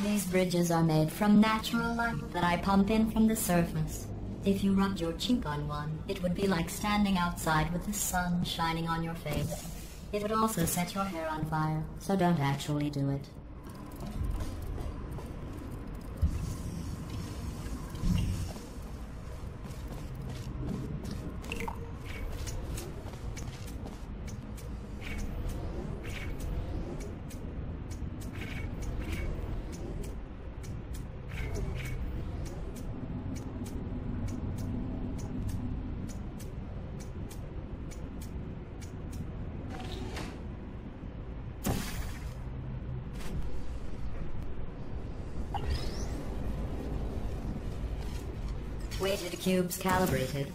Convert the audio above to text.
These bridges are made from natural light that I pump in from the surface. If you rubbed your cheek on one, it would be like standing outside with the sun shining on your face. It would also set your hair on fire, so don't actually do it. Weighted cubes calibrated.